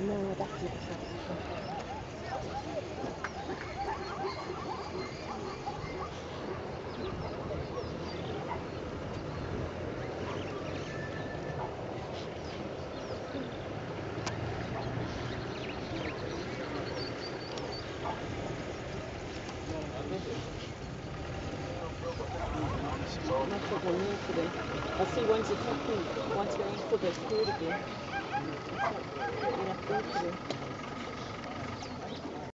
Know today. I see once it's happy, once we're in for the food again. It's not,